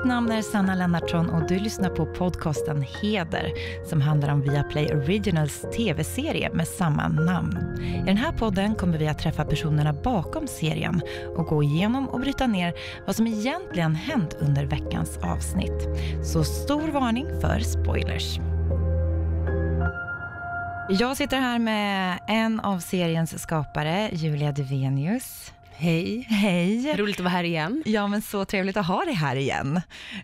Mitt namn är Sanna Lennartsson och du lyssnar på podcasten Heder som handlar om Viaplay Originals tv-serie med samma namn. I den här podden kommer vi att träffa personerna bakom serien och gå igenom och bryta ner vad som egentligen hänt under veckans avsnitt. Så stor varning för spoilers. Jag sitter här med en av seriens skapare, Julia Duvenius. Hej. Hej. Roligt att vara här igen. Ja, men så trevligt att ha dig här igen.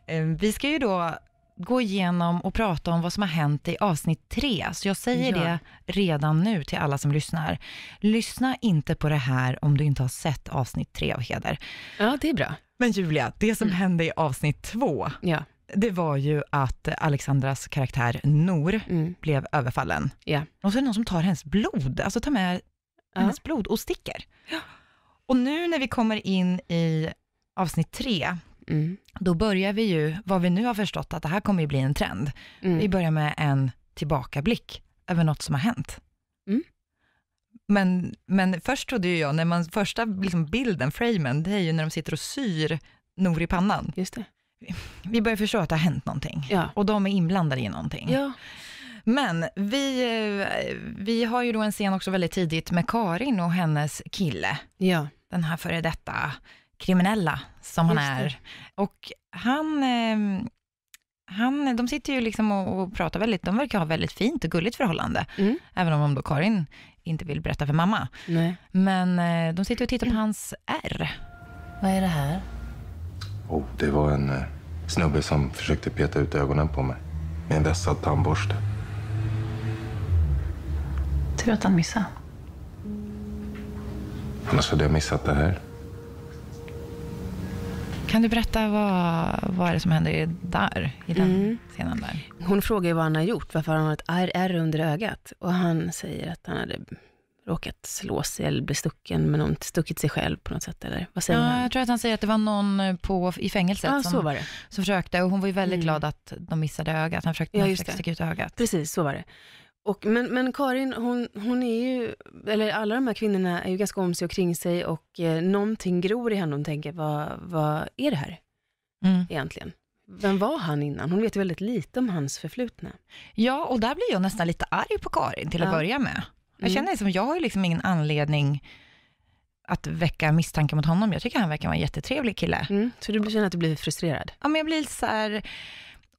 Eh, Vi ska ju då gå igenom och prata om vad som har hänt i avsnitt tre. Så jag säger Ja. det redan nu till alla som lyssnar. Lyssna inte på det här om du inte har sett avsnitt tre av Heder. Ja, det är bra. Men Julia, det som hände i avsnitt två, Ja. det var ju att Alexandras karaktär Nor Mm. blev överfallen. Ja. Och så är det någon som tar hennes blod, alltså tar med hennes blod och sticker. Och nu när vi kommer in i avsnitt tre, Mm. då börjar vi ju, vad vi nu har förstått, att det här kommer ju bli en trend. Mm. Vi börjar med en tillbakablick över något som har hänt. Mm. Men, men först trodde ju jag, när man, första liksom bilden, framen, det är ju när de sitter och syr Nor i pannan. Just det. Vi börjar förstå att det har hänt någonting. Ja. Och de är inblandade i någonting. Ja. Men vi, eh, vi har ju då en scen också väldigt tidigt med Karin och hennes kille. Ja. Den här före detta kriminella som han Just det. är. Och han, eh, han, de sitter ju liksom och, och pratar väldigt, de verkar ha väldigt fint och gulligt förhållande. Mm. Även om då Karin inte vill berätta för mamma. Nej. Men eh, de sitter och tittar på hans R. Vad är det här? Oh, det var en eh, snubbe som försökte peta ut ögonen på mig med en vässad tandborste. Tur att han missade. Annars hade jag missat det här. Kan du berätta vad, vad är det som händer där, i den Mm. scenen där? Hon frågar ju vad han har gjort, varför han har ett ärr under ögat. Och han säger att han hade råkat slå sig eller bli stucken med någon, stuckit sig själv på något sätt. Eller vad säger Ja, han? jag tror att han säger att det var någon på, i fängelset Ja, som, så var det. som försökte och hon var ju väldigt Mm. glad att de missade ögat. Han försökte, Ja, sticka ut ögat. Precis, så var det. Och, men, men Karin, hon, hon är ju, eller alla de här kvinnorna är ju ganska om sig och kring sig och eh, någonting gror i henne. Hon tänker, vad, vad är det här Mm. egentligen? Vem var han innan? Hon vet ju väldigt lite om hans förflutna. Ja, och där blir jag nästan lite arg på Karin till att Ja. börja med. Jag Mm. känner liksom, jag har ju liksom ingen anledning att väcka misstanke mot honom. Jag tycker han verkar vara en jättetrevlig kille. Mm. Så du känner att du blir frustrerad? Ja, men jag blir så här,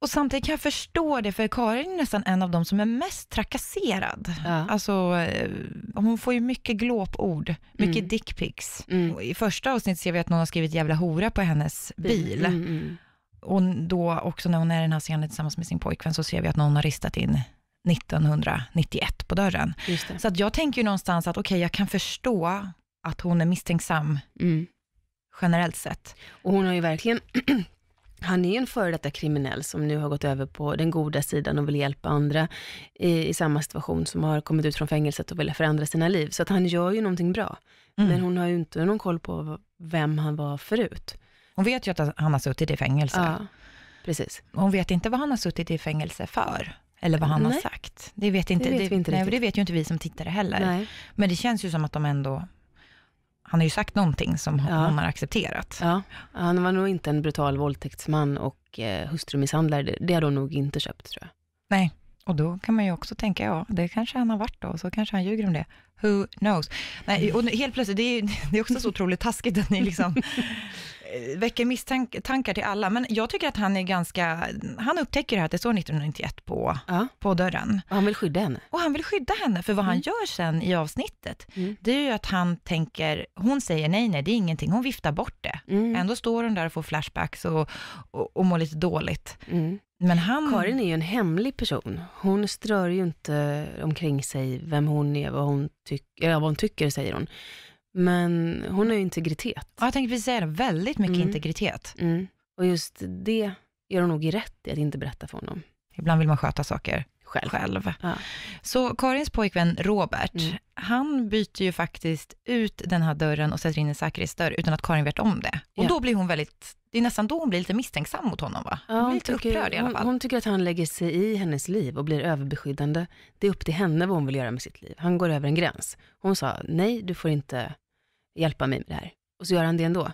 och samtidigt kan jag förstå det, för Karin är nästan en av de som är mest trakasserad. Ja. Alltså, eh, hon får ju mycket glåpord, mycket Mm. dickpics. Mm. I första avsnittet ser vi att någon har skrivit jävla hora på hennes bil. Mm, mm. Och då också när hon är i den här scenen tillsammans med sin pojkvän så ser vi att någon har ristat in 1991 på dörren. Så att jag tänker ju någonstans att okej, jag kan förstå att hon är misstänksam Mm. generellt sett. Och hon har ju verkligen, han är ju en före detta kriminell som nu har gått över på den goda sidan och vill hjälpa andra i, i samma situation som har kommit ut från fängelset och vill förändra sina liv. Så att han gör ju någonting bra. Mm. Men hon har ju inte någon koll på vem han var förut. Hon vet ju att han har suttit i fängelse. Ja, precis. Hon vet inte vad han har suttit i fängelse för. Eller vad han har Nej. sagt. Det vet, inte, vet vi inte nej, det vet ju inte vi som tittare heller. Nej. Men det känns ju som att de ändå, han har ju sagt någonting som Ja. hon har accepterat. Ja, han var nog inte en brutal våldtäktsman och eh, hustrumisshandlare. Det, det har de nog inte köpt tror jag. Nej, och då kan man ju också tänka, ja, det kanske han har varit då, så kanske han ljuger om det. Who knows? Nej, och helt plötsligt, det är, det är också så otroligt taskigt att ni liksom eh, väcker misstankar till alla, men jag tycker att han är ganska, han upptäcker det här att det står 1991 på, Ja, på dörren. och han vill skydda henne. Och han vill skydda henne, för vad han Mm. gör sen i avsnittet, Mm. det är ju att han tänker, hon säger nej, nej, det är ingenting, hon viftar bort det. Mm. Ändå står hon där och får flashbacks och, och, och mår lite dåligt. Mm. Men han... Karin är ju en hemlig person. Hon strör ju inte omkring sig vem hon är, vad hon, tyck, ja, vad hon tycker, säger hon. Men hon har ju integritet. Ja, jag tänkte precis säga det, väldigt mycket Mm. integritet. Mm. Och just det gör hon nog rätt i att inte berätta för honom Ibland vill man sköta saker själv. själv. Ja. Så Karins påjkvän Robert, Mm. han byter ju faktiskt ut den här dörren och sätter in en säkerhetsdörr utan att Karin vet om det. Och Ja. då blir hon väldigt, det är nästan då hon blir lite misstänksam mot honom va? Hon Ja, blir hon, lite tycker, upprörd i alla hon, fall. hon tycker att han lägger sig i hennes liv och blir överbeskyddande. Det är upp till henne vad hon vill göra med sitt liv. Han går över en gräns. Hon sa, nej, du får inte hjälpa mig med det här. Och så gör han det ändå.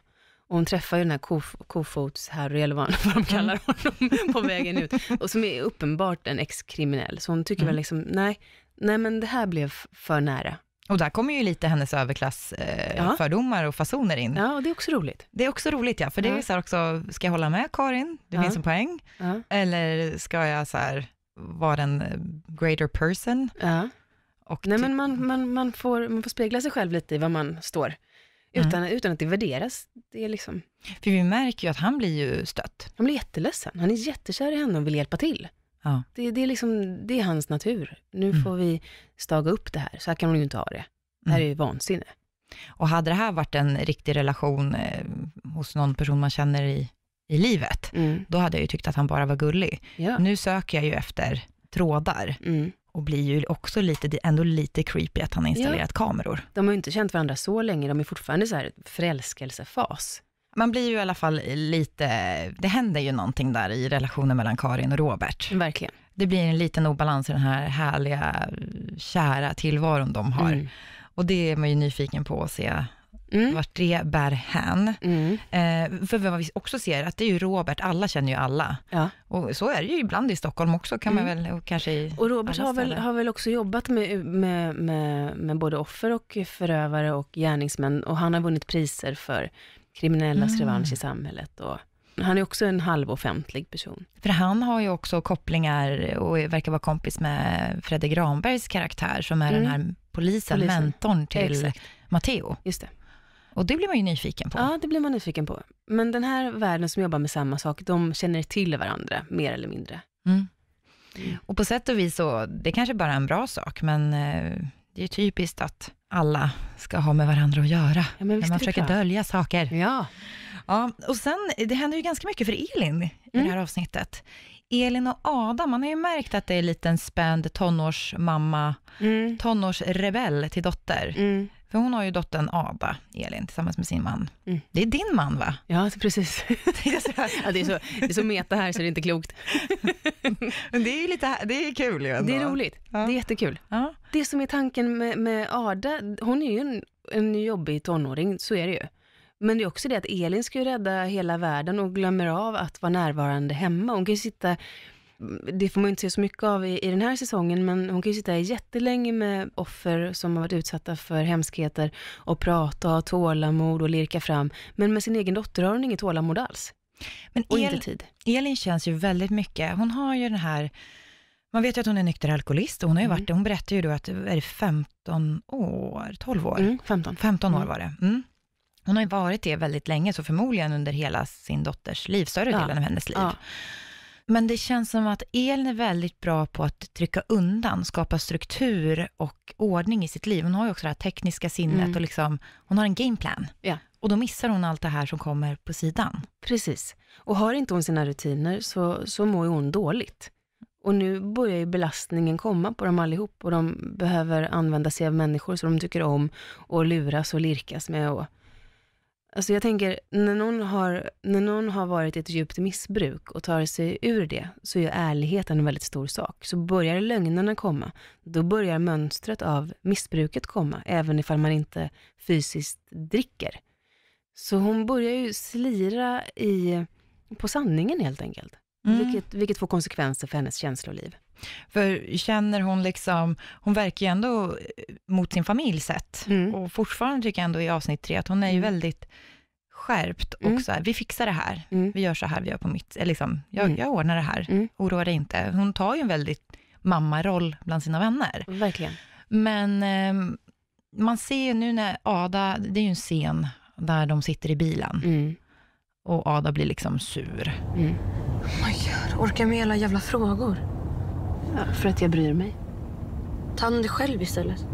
Och hon träffar ju den här kof kofots-Harry, eller vad, de kallar honom, på vägen ut. Och som är uppenbart en ex-kriminell. Så hon tycker Mm. väl liksom, nej, nej men det här blev för nära. Och där kommer ju lite hennes överklassfördomar eh, Ja. och fasoner in. Ja, och det är också roligt. Det är också roligt ja, för det är Ja. så här också, ska jag hålla med Karin? Det Ja. finns en poäng. Eller ska jag så här vara en eh, greater person? Ja. Nej, men man, man, man, får, man får spegla sig själv lite i vad man står. Utan, Mm. utan att det värderas. Det är liksom, För vi märker ju att han blir ju stött. han blir jätteledsen. Han är jättekär i henne och vill hjälpa till. Ja. Det, det, är liksom, det är hans natur. Nu Mm. får vi staga upp det här. Så här kan hon ju inte ha det. Det här är ju vansinne. Och hade det här varit en riktig relation eh, hos någon person man känner i, i livet, Mm. då hade jag ju tyckt att han bara var gullig. Ja. Nu söker jag ju efter trådar Mm. Och blir ju också lite, ändå lite creepy att han har installerat kameror. De har ju inte känt varandra så länge. De är fortfarande så här förälskelsefas. Man blir ju i alla fall lite, det händer ju någonting där i relationen mellan Karin och Robert. Verkligen. Det blir en liten obalans i den här härliga, kära tillvaron de har. Mm. Och det är man ju nyfiken på att se Mm. vart det bär hän. Mm. Eh, för vad vi också ser, att det är ju Robert, alla känner ju alla. Ja. Och så är det ju ibland i Stockholm också, kan man väl, och kanske i Och Robert har väl, har väl också jobbat med, med, med, med både offer och förövare och gärningsmän. Och han har vunnit priser för kriminellas Mm. revansch i samhället. Och han är också en halvoffentlig person. För han har ju också kopplingar och verkar vara kompis med Fredrik Granbergs karaktär, som är den Mm. här polisen, Polisen. mentorn till Exakt. Matteo. Just det. Och det blir man ju nyfiken på. Ja, det blir man nyfiken på. Men den här världen som jobbar med samma sak, de känner till varandra, mer eller mindre. Mm. Mm. Och på sätt och vis så, det kanske bara är en bra sak, men eh, det är typiskt att alla ska ha med varandra att göra. Ja, men när man det försöker dölja saker. Ja. Ja, och sen, det händer ju ganska mycket för Elin i det Mm. här avsnittet. Elin och Adam, man har ju märkt att det är en liten spänd tonårsmamma, Mm. tonårsrebell till dotter. Mm. För hon har ju dottern Ada, Elin, tillsammans med sin man. Mm. Det är din man va? Ja, precis. ja, det, är så, det är så meta här så det är inte klokt. Men det är ju lite, det är kul ju ändå. Det är roligt. Ja. Det är jättekul. Ja. Det som är tanken med, med Ada, hon är ju en, en jobbig tonåring, så är det ju. Men det är också det att Elin ska ju rädda hela världen och glömmer av att vara närvarande hemma. Hon kan ju sitta, det får man inte se så mycket av i, i den här säsongen, men hon kan ju sitta jättelänge med offer som har varit utsatta för hemskheter och prata ha tålamod och lirka fram. Men med sin egen dotter har hon inget tålamod alls. Men Och El, inte tid. Elin känns ju väldigt mycket, hon har ju den här, man vet ju att hon är nykter alkoholist och hon har ju Mm. varit det, hon berättar ju då att, är det 15 år, 12 år? Mm, 15. 15 år Mm. var det. Mm. Hon har ju varit det väldigt länge, så förmodligen under hela sin dotters liv, större Ja. delen av hennes liv. Ja. Men det känns som att Elin är väldigt bra på att trycka undan, skapa struktur och ordning i sitt liv. Hon har ju också det här tekniska sinnet Mm. och liksom, hon har en gameplan. Ja. Och då missar hon allt det här som kommer på sidan. Precis. Och har inte hon sina rutiner så, så mår ju hon dåligt. Och nu börjar ju belastningen komma på dem allihop och de behöver använda sig av människor som de tycker om och luras och lirkas med. Och, alltså jag tänker, när någon, har, när någon har varit i ett djupt missbruk och tar sig ur det, så är ärligheten en väldigt stor sak. Så börjar lögnerna komma, då börjar mönstret av missbruket komma, även ifall man inte fysiskt dricker. Så hon börjar ju slira i, på sanningen helt enkelt. Mm. Vilket, vilket får konsekvenser för hennes känsloliv. För känner hon liksom, hon verkar ju ändå eh, mot sin familj sett. Mm. Och fortfarande tycker jag ändå i avsnitt tre att hon är ju Mm. väldigt skärpt och Mm. så här, vi fixar det här. Mm. Vi gör så här, vi gör på mitt, eller liksom, jag, Mm. jag ordnar det här. Oroa dig inte. Hon tar ju en väldigt mammaroll bland sina vänner. Verkligen. Men ehm, man ser ju nu när Ada, det är ju en scen där de sitter i bilen. Och Ada blir liksom sur. Mm. Vad gör Orkar med alla jävla frågor. Ja, för att jag bryr mig. Ta hand om dig själv istället.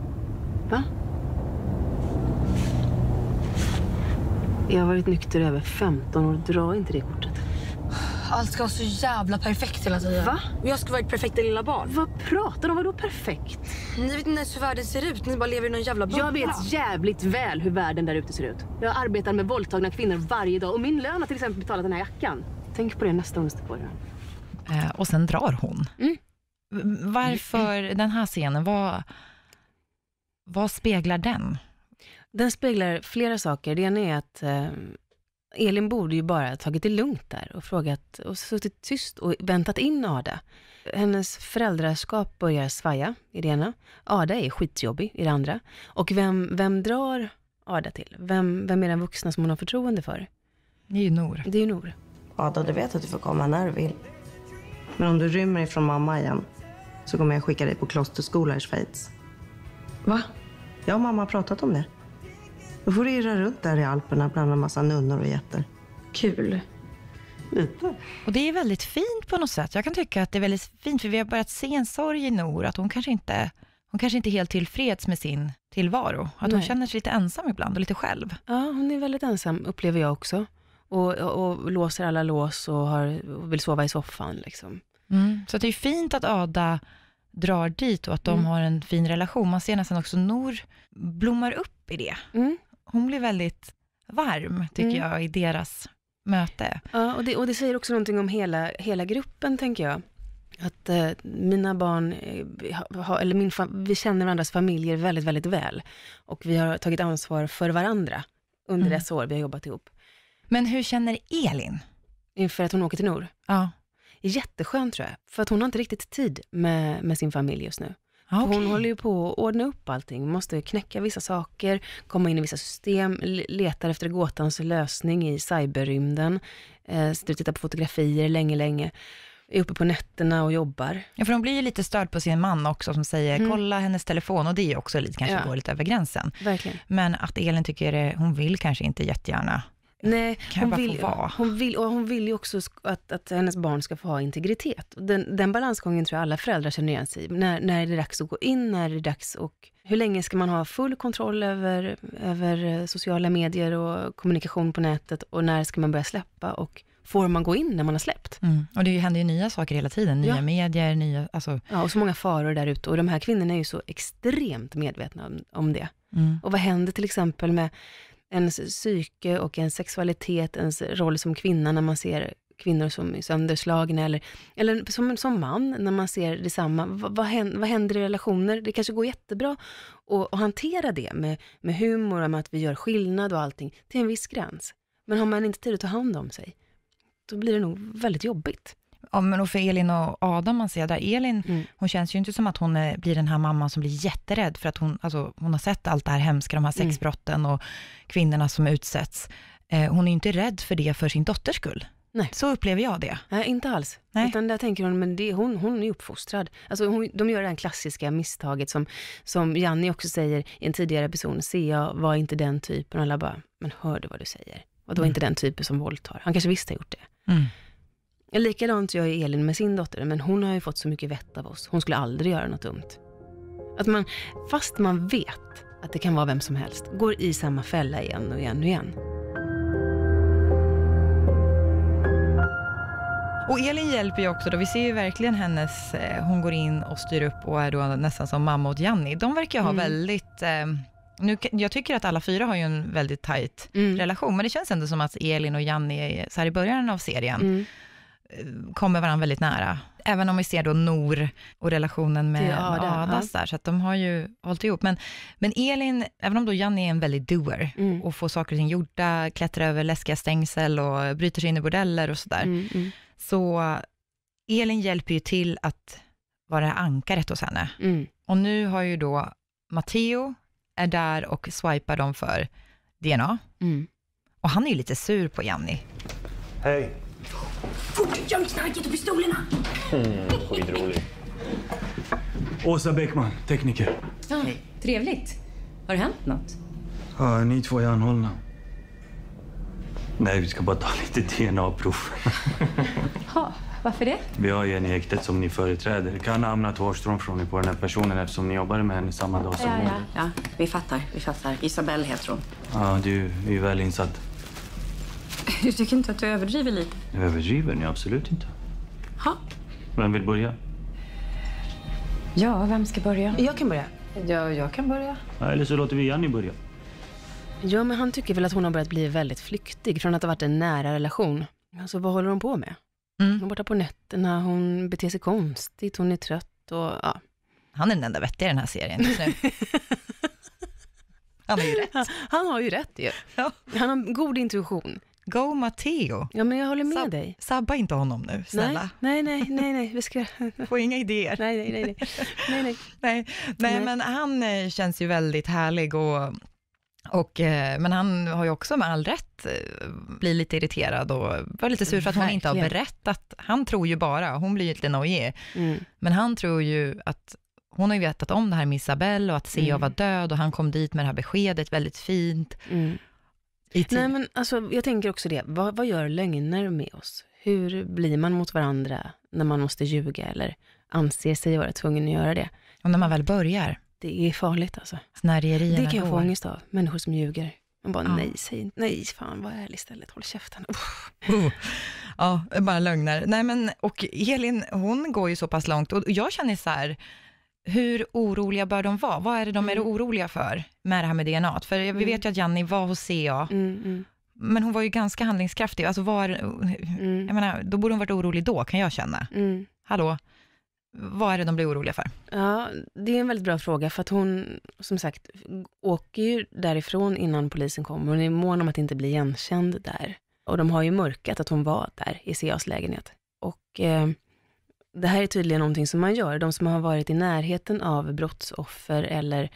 Va? Jag har varit nykter i över 15 år. Dra inte det kortet. Allt ska vara så jävla perfekt hela tiden. Va? Och jag ska vara ett perfekta lilla barn. Vad pratar du om? Vadå perfekt? Ni vet inte ens hur världen ser ut. Ni bara lever i någon jävla bubbla. Jag vet jävligt väl hur världen där ute ser ut. Jag arbetar med våldtagna kvinnor varje dag och min lön har till exempel betalat den här jackan. Tänk på det nästa gång du står på den. Eh, och sen drar hon. Mm. Varför den här scenen, vad, vad speglar den? Den speglar flera saker. Det ena är att eh, Elin borde ju bara tagit det lugnt där och frågat och suttit tyst och väntat in Ada. Hennes föräldraskap börjar svaja i det ena. Ada är skitjobbig i det andra. Och vem, vem drar Ada till? Vem, vem är den vuxna som hon har förtroende för? Det är ju Nor. Det är ju Nor. Ada, du vet att du får komma när du vill. Men om du rymmer ifrån mamma igen så kommer jag skicka dig på klosterskola i Schweiz. Va? Jag och mamma har pratat om det. Då får du irra runt där i Alperna bland en massa nunnor och jätter. Kul. Lite. Och det är väldigt fint på något sätt. Jag kan tycka att det är väldigt fint, för vi har börjat se en sorg i Nor, att hon kanske inte, hon kanske inte är helt tillfreds med sin tillvaro. Att hon Nej. känner sig lite ensam ibland och lite själv. Ja, hon är väldigt ensam, upplever jag också. Och, och, och låser alla lås och, har, och vill sova i soffan. Liksom. Mm. Så det är fint att Ada drar dit och att de Mm. har en fin relation. Man ser nästan också Nor blommar upp i det. Mm. Hon blir väldigt varm, tycker Mm. jag, i deras möte. Ja, och det, och det säger också någonting om hela, hela gruppen, tänker jag. Att eh, mina barn, eh, ha, eller min vi känner varandras familjer väldigt, väldigt väl. Och vi har tagit ansvar för varandra under Mm. dessa år vi har jobbat ihop. Men hur känner Elin? Inför att hon åker till Nor. Ja. Jätteskönt tror jag, för att hon har inte riktigt tid med, med sin familj just nu. För Hon håller ju på att ordna upp allting, måste knäcka vissa saker, komma in i vissa system, letar efter gåtans lösning i cyberrymden, eh, sitter och tittar på fotografier länge, länge, är uppe på nätterna och jobbar. Ja, för hon blir ju lite störd på sin man också, som säger Mm. kolla hennes telefon, och det är ju också lite, kanske Ja. går lite över gränsen. Verkligen. Men att Elin tycker det, hon vill kanske inte jättegärna. Nej, Kan jag hon få vill, vara? hon, vill, och hon vill ju också att, att hennes barn ska få ha integritet. Den, den balansgången tror jag alla föräldrar känner igen sig i. När, när är det dags att gå in, när är det dags och hur länge ska man ha full kontroll över, över eh, sociala medier och kommunikation på nätet och när ska man börja släppa och får man gå in när man har släppt? Mm. Och det händer ju nya saker hela tiden, nya Ja. medier, nya, alltså, Ja, och så många faror där ute och de här kvinnorna är ju så extremt medvetna om, om det. mm. Och vad händer till exempel med ens psyke och ens sexualitet, ens roll som kvinna när man ser kvinnor som är sönderslagna eller, eller som, som man när man ser detsamma. Vad, vad, händer, vad händer i relationer? Det kanske går jättebra att, att hantera det med, med humor och med att vi gör skillnad och allting till en viss gräns. Men har man inte tid att ta hand om sig, då blir det nog väldigt jobbigt. Ja, men och för Elin och Adam, man ser där, Elin, Mm. hon känns ju inte som att hon är, blir den här mamman som blir jätterädd, för att hon, alltså, hon har sett allt det här hemska, de här Mm. sexbrotten och kvinnorna som utsätts. Eh, hon är inte rädd för det för sin dotters skull. Nej. Så upplever jag det. Nej, inte alls. Nej. Utan där tänker hon, men det, hon, hon är uppfostrad. Alltså hon, de gör det här klassiska misstaget som, som Janni också säger i en tidigare episod. Se, jag var inte den typen. Och alla bara, men hör du vad du säger? Och var Mm. inte den typen som våldtar. Han kanske visst har gjort det. Mm. Likadant gör ju Elin med sin dotter, men hon har ju fått så mycket vett av oss. Hon skulle aldrig göra något dumt. Att man, fast man vet att det kan vara vem som helst, går i samma fälla igen och igen och igen. Och Elin hjälper ju också då, vi ser ju verkligen hennes, eh, hon går in och styr upp och är då nästan som mamma åt Janni. De verkar ju ha Mm. väldigt, eh, nu, jag tycker att alla fyra har ju en väldigt tajt Mm. relation, men det känns ändå som att Elin och Janni, är- så här i början av serien, Mm. Eh, kommer varandra väldigt nära. Även om vi ser då Nor och relationen med Ada, Adas där, så att de har ju hållit ihop. Men, men Elin, även om då Janni är en väldigt doer Mm. och får saker och ting gjorda, klättrar över läskiga stängsel och bryter sig in i bordeller och sådär, Mm. Mm. så Elin hjälper ju till att vara ankaret hos henne. Mm. Och nu har ju då Matteo är där och swipar dem för DNA. Mm. Och han är ju lite sur på Janni. Hej. Fort, göm knarket och pistolerna! Skitrolig. Åsa Bäckman, tekniker. Ja, trevligt. Har det hänt något? Ja, ni två är anhållna. Nej, vi ska bara ta lite DNA-prov. Ha, varför det? Vi har ju en i häktet som ni företräder. Kan ha hamnat Hårström från ni på den här personen eftersom ni jobbade med henne samma dag som Ja, ja. mordet. Ja, vi fattar. Vi fattar. Isabelle heter hon. Ja, du är ju väl insatt. Du tycker inte att du överdriver lite? Överdriver ni absolut inte. Ha. Vem vill börja? Ja, vem ska börja? Jag kan börja. Ja, jag kan börja. Ja, eller så låter vi Janni börja. Ja, men han tycker väl att hon har börjat bli väldigt flyktig från att ha varit en nära relation. Alltså vad håller hon på med? Mm. Hon är borta på nätterna, hon beter sig konstigt, hon är trött och ja. Han är den enda vettiga i den här serien just nu. Han har ju rätt. Han har ju rätt ju. Ja. Han har god intuition. Go Matteo. Ja, men jag håller med Sab- dig. Sabba inte honom nu, snälla. Nej, nej, nej, nej, nej. Vi ska... Få inga idéer. Nej, nej, nej, nej. nej, nej. Nej, men han eh, känns ju väldigt härlig och, och eh, men han har ju också med all rätt eh, blivit lite irriterad och var lite sur för att hon inte har berättat. Han tror ju bara, hon blir ju lite nojig, Mm. men han tror ju att hon har ju vetat om det här med Isabelle och att Sea Mm. var död och han kom dit med det här beskedet, väldigt fint. Mm. I tid. Nej, men alltså, jag tänker också det. Vad, vad gör lögner med oss? Hur blir man mot varandra när man måste ljuga eller anser sig vara tvungen att göra det? Och när man väl börjar, Det är farligt alltså. snärjerierna Det kan jag få går. ångest av. Människor som ljuger. Man bara, Ja. nej, säg nej, fan, var ärlig istället, håll käften. Uff. Oh. Ja, bara lögner. Nej, men, och Elin, hon går ju så pass långt och jag känner så här, hur oroliga bör de vara? Vad är det de är oroliga för med det här med DNA? För vi Mm. vet ju att Janni var hos CA, Mm, mm, men hon var ju ganska handlingskraftig. Alltså var, mm, jag menar, då borde hon varit orolig då, kan jag känna. mm. Hallå? Vad är det de blir oroliga för? Ja, det är en väldigt bra fråga, för att hon, som sagt, åker ju därifrån innan polisen kommer. Hon är mån om att inte bli igenkänd där. Och de har ju mörkat att hon var där i CAs lägenhet. Och eh, det här är tydligen någonting som man gör. De som har varit i närheten av brottsoffer eller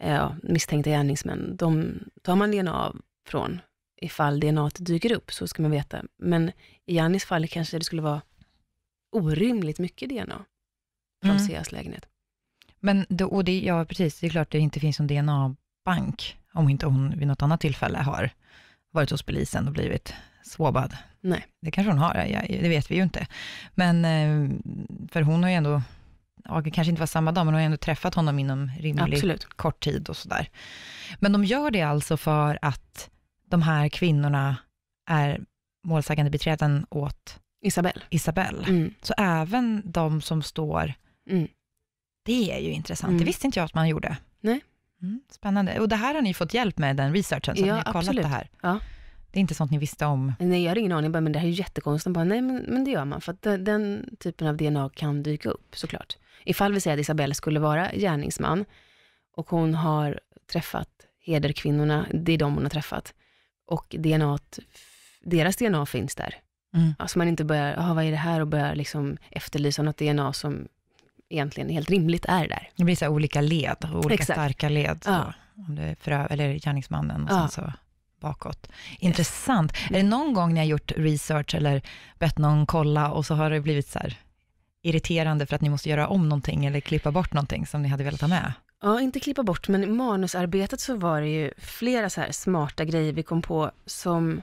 eh, ja, misstänkta gärningsmän, de tar man DNA från ifall DNA dyker upp, så ska man veta. Men i Jannis fall kanske det skulle vara orimligt mycket DNA från Mm. CAs lägenhet. Men då, och det, ja, precis, det är klart det inte finns någon DNA-bank, om inte hon vid något annat tillfälle har varit hos polisen och blivit swabad. Nej. Det kanske hon har, det vet vi ju inte. Men, eh, för hon har ju ändå, ja, kanske inte var samma dag, men hon har ju ändå träffat honom inom rimlig Absolut. kort tid och sådär. Men de gör det alltså för att de här kvinnorna är målsägande beträden åt Isabelle. Isabelle. Mm. Så även de som står, Mm. det är ju intressant. Mm. Det visste inte jag att man gjorde. Nej. Mm, spännande. Och det här har ni fått hjälp med, den researchen, så Ja, ni har kollat absolut. det här. Ja. Det är inte sånt ni visste om. Nej, jag har ingen aning, bara, men det här är ju jättekonstigt. Bara, nej, men, men det gör man, för att den, den typen av DNA kan dyka upp, såklart. Ifall vi säger att Isabelle skulle vara gärningsman och hon har träffat hederkvinnorna, det är de hon har träffat, och DNA, deras DNA finns där. Mm. Alltså man inte börjar, aha, vad är det här, och börjar liksom efterlysa något DNA som egentligen helt rimligt är där. Det blir så olika led, olika Exakt. starka led. Så, Ja. om det är förö- eller gärningsmannen och Ja. sen så bakåt. Intressant. Är det någon gång ni har gjort research eller bett någon kolla och så har det blivit så här irriterande för att ni måste göra om någonting eller klippa bort någonting som ni hade velat ha med? Ja, inte klippa bort, men i manusarbetet så var det ju flera så här smarta grejer vi kom på som,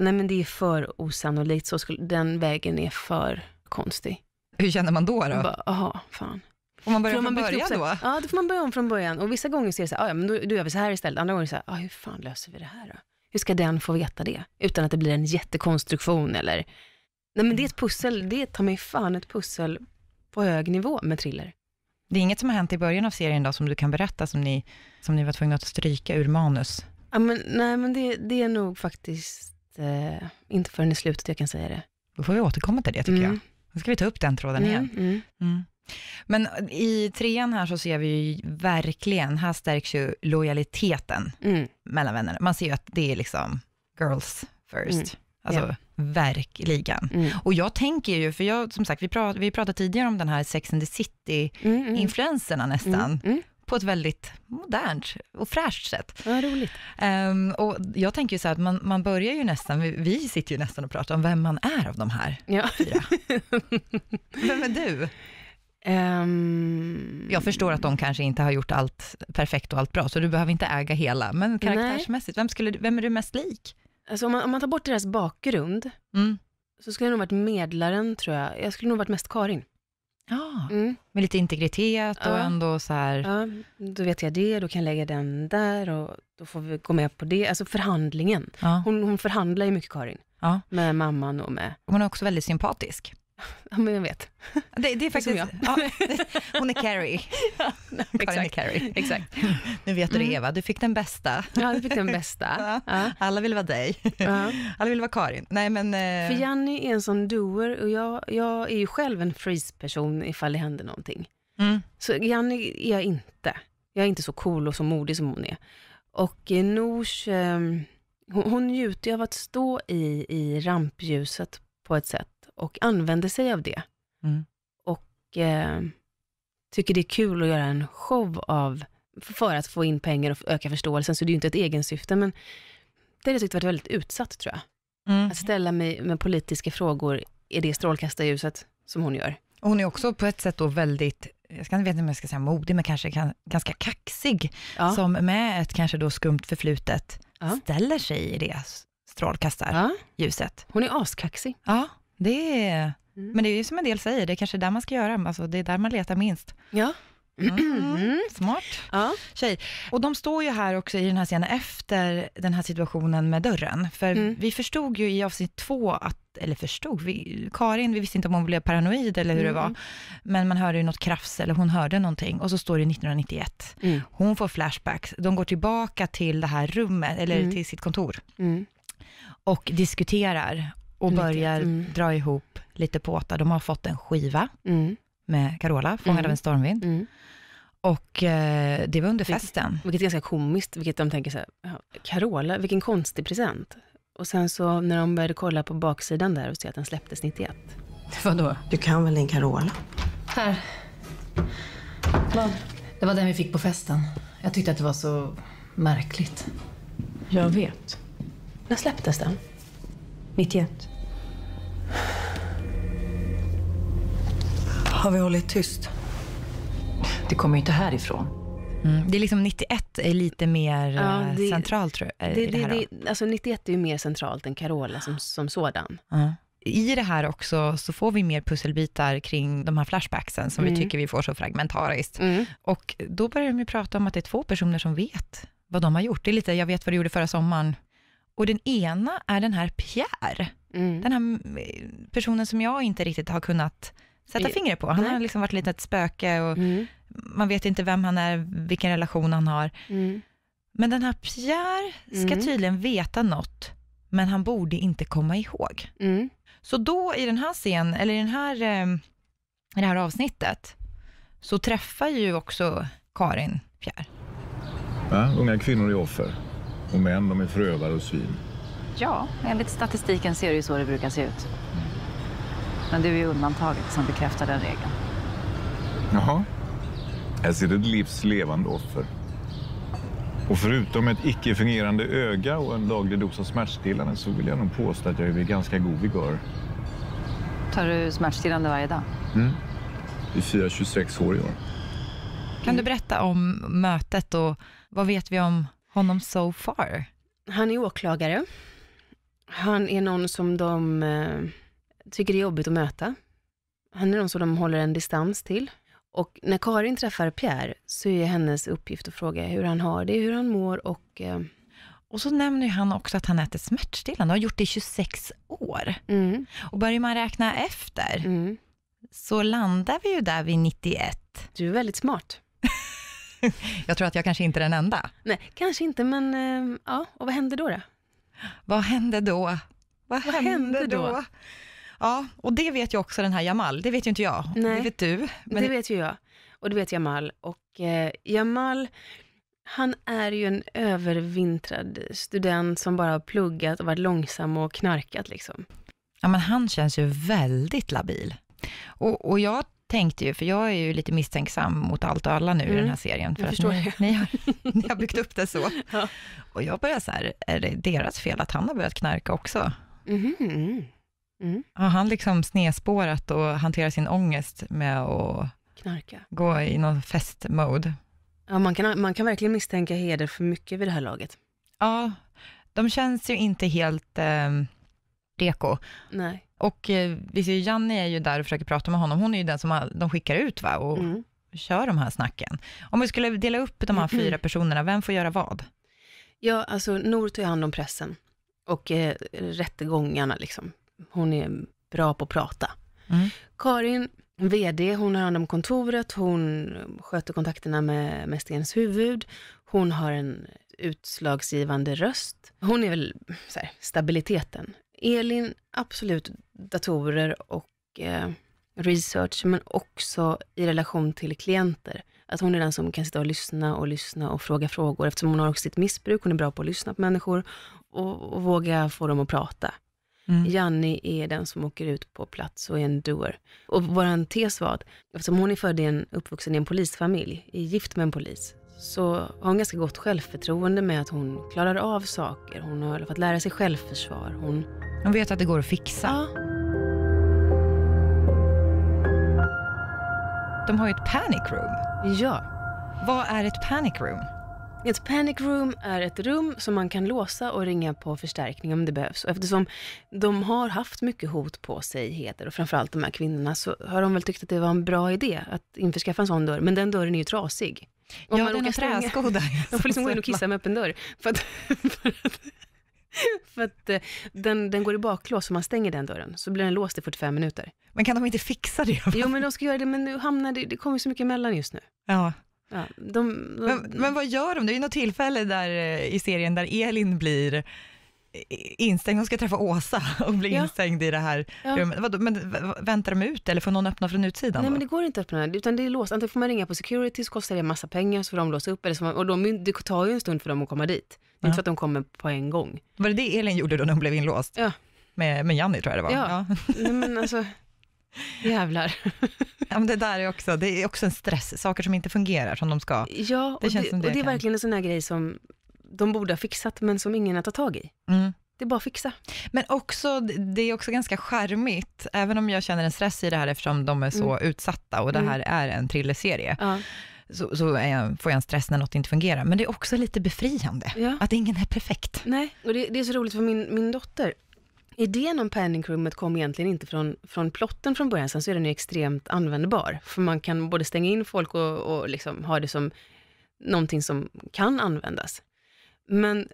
nej men det är för osannolikt, så skulle, den vägen är för konstig. Hur känner man då? då? Bara, Aha, fan. Får man börja från början då? här- Ja, då får man börja om från början. Och vissa gånger så är det så här, "Ah, ja men då, då gör vi så här istället. Andra gånger så här, ah, hur fan löser vi det här då? Hur ska den få veta det? Utan att det blir en jättekonstruktion eller, nej men det är ett pussel, det är ta mig fan ett pussel på hög nivå med thriller. Det är inget som har hänt i början av serien då, som du kan berätta, som ni, som ni var tvungna att stryka ur manus? Ja, men, nej, men det, det är nog faktiskt eh, inte förrän i slutet jag kan säga det. Då får vi återkomma till det, tycker Mm. jag. Då ska vi ta upp den tråden igen. Mm, mm. Mm. Men i trean här så ser vi ju verkligen, här stärks ju lojaliteten Mm. mellan vännerna. Man ser ju att det är liksom girls first. Mm. Alltså Ja. verkligen. Mm. Och jag tänker ju, för jag, som sagt, vi pratade, vi pratade tidigare om den här Sex and the City-influenserna Mm, mm. nästan, Mm, på ett väldigt modernt och fräscht sätt. Ja, roligt. Ehm, och jag tänker ju så här att man, man börjar ju nästan, vi, vi sitter ju nästan och pratar om vem man är av de här Ja. fyra. vem är du? Ehm, Jag förstår att de kanske inte har gjort allt perfekt och allt bra, så du behöver inte äga hela, men karaktärsmässigt, vem, skulle, vem är du mest lik? Alltså om man, om man tar bort deras bakgrund, Mm. så skulle jag nog varit medlaren tror jag. Jag skulle nog varit mest Karin. Ja, Mm. med lite integritet och Ja. ändå så här, Ja, då vet jag det, då kan jag lägga den där och då får vi gå med på det. Alltså förhandlingen. ja, Hon, hon förhandlar ju mycket Karin. Ja. Med mamman och med, hon är också väldigt sympatisk. Ja men jag vet. Det, det är faktiskt, jag. ja, det, hon är Carrie. Är exakt. Carrie. Exakt. Nu vet du det Mm. Eva, du fick den bästa. Ja, du fick den bästa. Ja. Ja. Alla vill vara dig. Ja. Alla vill vara Karin. Nej men... eh, För Janni är en sån doer och jag, jag är ju själv en freeze-person ifall det händer någonting. mm, Så Janni är jag inte. Jag är inte så cool och så modig som hon är. Och eh, Noosh, eh, hon, hon njuter ju av att stå i, i rampljuset på ett sätt och använder sig av det. Mm. Och eh, tycker det är kul att göra en show av, för att få in pengar och öka förståelsen, så det är ju inte ett egensyfte, men det har jag tyckt varit väldigt utsatt tror jag. Mm. Att ställa mig med politiska frågor i det strålkastarljuset som hon gör. Och Hon är också på ett sätt då väldigt, jag ska inte veta om jag ska säga modig, men kanske kan, ganska kaxig, Ja. som med ett kanske då skumt förflutet Ja. ställer sig i det strålkastarljuset. Ja. Hon är askaxig. Ja, det är, Mm. men det är ju som en del säger, det är kanske där man ska göra, alltså det är där man letar minst. Ja. Mm. Smart Ja. tjej. Och de står ju här också i den här scenen efter den här situationen med dörren. För Mm. vi förstod ju i avsnitt två att, eller förstod, vi, Karin, vi visste inte om hon blev paranoid eller hur det Mm. var. Men man hörde ju något krafs eller hon hörde någonting och så står det 1991. Mm. Hon får flashbacks, de går tillbaka till det här rummet, eller Mm. till sitt kontor Mm. och diskuterar och 91, börjar mm. dra ihop lite påtar. De har fått en skiva Mm. med Carola, Fångad Mm. av en stormvind. Mm. Och eh, det var under Vilket- festen. Vilket är ganska komiskt, vilket de tänker så här, "Ja, Carola, vilken konstig present. Och sen så när de började kolla på baksidan där och se att den släpptes 91. Vadå? Du kan väl din Carola? Här. Vad? Det var den vi fick på festen. Jag tyckte att det var så märkligt. Jag vet. När släpptes den? 91. Har vi hållit tyst? Det kommer ju inte härifrån. Mm. Det är liksom 91 är lite mer Ja, eh, det- centralt tror jag. Det, det det, alltså 91 är ju mer centralt än Carola som, som sådan. Ja. I det här också så får vi mer pusselbitar kring de här flashbacksen som vi Mm. tycker vi får så fragmentariskt. Mm. Och då börjar de ju prata om att det är två personer som vet vad de har gjort. Det är lite, jag vet vad du gjorde förra sommaren. Och den ena är den här Pierre, Mm. den här personen som jag inte riktigt har kunnat sätta Eh, fingret på. Han har liksom varit lite ett spöke och Mm. man vet inte vem han är, vilken relation han har. Mm. Men den här Pierre ska Mm. tydligen veta något, men han borde inte komma ihåg. Mm. Så då i den här scenen, eller i, den här, eh, i det här avsnittet, så träffar ju också Karin Pierre. Ja, unga kvinnor är offer. Och män, de är förövare och svin. Ja, enligt statistiken ser det ju så det brukar se ut. Men du är ju undantaget som bekräftar den regeln. Jaha. Här ser du ett livs levande offer. Och förutom ett icke-fungerande öga och en daglig dos av smärtstillande så vill jag nog påstå att jag är vid ganska god vigör. Tar du smärtstillande varje dag? Mm. Vi firar 26 år i år. Kan du berätta om mötet och vad vet vi om honom so far? Han är åklagare. Han är någon som de eh, tycker är jobbigt att möta. Han är någon som de håller en distans till. Och när Karin träffar Pierre så är hennes uppgift att fråga hur han har det, hur han mår och... Eh, Och så nämner han också att han äter smärtstillande och har gjort det i 26 år. mm, Och börjar man räkna efter mm. så landar vi ju där vid 91. Du är väldigt smart. Jag tror att jag kanske inte är den enda. Nej, kanske inte, men eh, ja, och vad händer då? då? Vad hände då? Vad, hände, hände då? då? Ja, och det vet ju också den här Jamal. Det vet ju inte jag. Nej. Det vet du. Men det vet ju jag. Och det vet Jamal. Och eh, Jamal, han är ju en övervintrad student som bara har pluggat och varit långsam och knarkat liksom. Ja, men han känns ju väldigt labil. Och, och jag tänkte ju, för jag är ju lite misstänksam mot allt och alla nu i Mm, den här serien, för jag att ni, ni, har, ni har byggt upp det så. Ja. Och jag börjar så här, är det deras fel att han har börjat knarka också? Mhm, mm. Mm. Har han liksom snedspårat och hanterar sin ångest med att Knarka. gå i någon festmode? Ja, man kan, man kan verkligen misstänka Heder för mycket vid det här laget. Ja, de känns ju inte helt eh, reko. Nej. Och eh, vi ser ju, Janni är ju där och försöker prata med honom. Hon är ju den som de skickar ut va? och Mm. kör de här snacken. Om vi skulle dela upp de här fyra personerna, vem får göra vad? Ja, alltså Nor tar hand om pressen och eh, rättegångarna liksom. Hon är bra på att prata. Mm. Karin, VD, hon har hand om kontoret, hon sköter kontakterna med, med Stens huvud, hon har en utslagsgivande röst. Hon är väl så här, stabiliteten. Elin, absolut datorer och eh, research, men också i relation till klienter. Att hon är den som kan sitta och lyssna och lyssna och fråga frågor, eftersom hon har också sitt missbruk. Hon är bra på att lyssna på människor och, och våga få dem att prata. Mm. Janni är den som åker ut på plats och är en doer. Och vår tes var att eftersom hon är född i en, uppvuxen i en polisfamilj, är gift med en polis, så har hon ganska gott självförtroende med att hon klarar av saker. Hon har fått lära sig självförsvar. Hon, Hon vet att det går att fixa. ja, De har ju ett panic room. ja. Vad är ett panic room? Ett panic room är ett rum som man kan låsa och ringa på förstärkning om det behövs. Och eftersom de har haft mycket hot på sig, Heder, och framförallt de här kvinnorna, så har de väl tyckt att det var en bra idé att införskaffa en sån dörr. Men den dörren är ju trasig. Om ja, man det är råkar någon stänga- träsko där. De får liksom gå in och kissa med öppen dörr. För att, för att, för att eh, den, den går i baklås, om man stänger den dörren, så blir den låst i 45 minuter. Men kan de inte fixa det? Jo, men de ska göra det, men nu hamnar det, det kommer så mycket emellan just nu. Ja. Ja, de, de, Men, men vad gör de? Det är ju något tillfälle där eh, i serien där Elin blir instängd, hon ska träffa Åsa och blir Ja. instängd i det här Ja. rummet. Vadå, Men väntar de ut eller får någon öppna från utsidan? Nej, då? men det går inte att öppna, utan det är låst. Antingen får man ringa på security, så kostar det en massa pengar, så får de låsa upp, eller så, och de, det tar ju en stund för dem att komma dit. Det är Ja. inte så att de kommer på en gång. Var det det Elin gjorde då när hon blev inlåst? Ja. Med, med Janni tror jag det var. Ja. Nej, men alltså, jävlar. Ja, men det där är också, det är också en stress, saker som inte fungerar som de ska. Ja, Det och, känns det, som det och det är verkligen en sån här grej som de borde ha fixat, men som ingen har tagit tag i. Mm. Det är bara att fixa. Men också, det är också ganska charmigt, även om jag känner en stress i det här eftersom de är så utsatta och det Mm. här är en thrillerserie, Ja. så, så jag, får jag en stress när något inte fungerar. Men det är också lite befriande, Ja. att ingen är perfekt. Nej, och det, det är så roligt för min, min dotter, idén om panic roomet kom egentligen inte från, från plotten från början, sen så är den ju extremt användbar. För man kan både stänga in folk och, och liksom ha det som någonting som kan användas. Men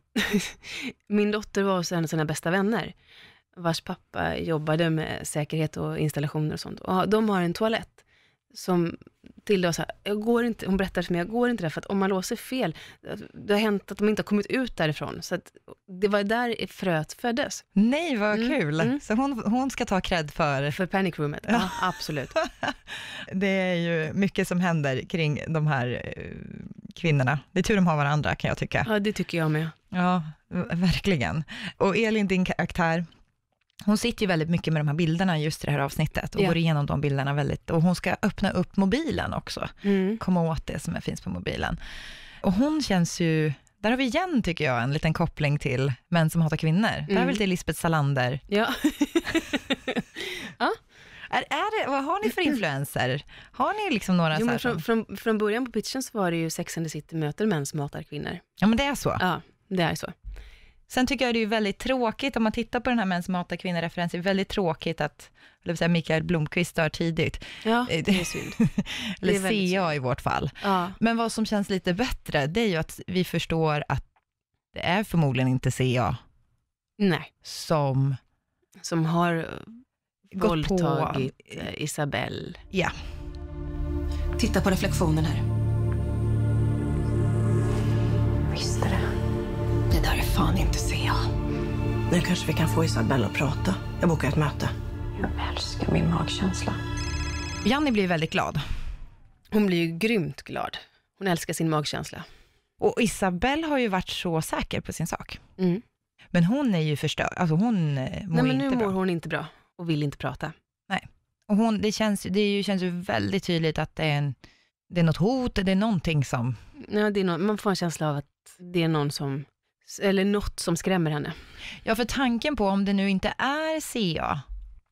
min dotter var hos en av sina bästa vänner, vars pappa jobbade med säkerhet och installationer och sånt. Och de har en toalett som Tilde var så här, jag går inte, hon berättade för mig, jag går inte där för att om man låser fel, det har hänt att de inte har kommit ut därifrån. Så att det var där fröet föddes. Nej, vad Mm, kul! mm. Så hon, hon ska ta cred för, För panic roomet, ja, absolut. det är ju mycket som händer kring de här eh, kvinnorna. Det är tur de har varandra kan jag tycka. Ja, det tycker jag med. Ja, verkligen. Och Elin, din karaktär, hon sitter ju väldigt mycket med de här bilderna just i det här avsnittet och Ja. går igenom de bilderna väldigt, och hon ska öppna upp mobilen också, Mm. komma åt det som finns på mobilen. Och hon känns ju, där har vi igen tycker jag en liten koppling till män som hatar kvinnor. Där är Mm. väl till Lisbeth Salander. Ja. Är, är det, vad har ni för influenser? Har ni liksom några Jo, så här från, från, från början på pitchen så var det ju Sex and the City möter män som hatar kvinnor. Ja men det är så. Ja, det är så. Sen tycker jag det är väldigt tråkigt, om man tittar på den här män som hatar kvinnor-referensen, det är väldigt tråkigt att, eller säga Mikael Blomqvist dör tidigt. Ja, Eh, det är synd. Eller Det är CA i vårt fall. Ja, Men vad som känns lite bättre, det är ju att vi förstår att det är förmodligen inte CA nej. som, Som har Gått på- våldtagit eh, Isabelle. ja, Titta på reflektionen här. Nu kanske vi kan få Isabelle att prata. Jag bokar ett möte. Jag älskar min magkänsla. Janni blir väldigt glad. Hon blir ju grymt glad. Hon älskar sin magkänsla. Och Isabelle har ju varit så säker på sin sak. Mm. Men hon är ju förstörd, alltså hon eh, mår Nej, men nu inte mår bra. hon inte bra och vill inte prata. Och hon, det känns, det ju, känns ju väldigt tydligt att det är, en, det är något hot, det är någonting som, Ja, det är någon, man får en känsla av att det är någon som, eller något som skrämmer henne. ja för tanken på om det nu inte är CA,